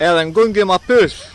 Ja, dann gehen wir mal Pilz.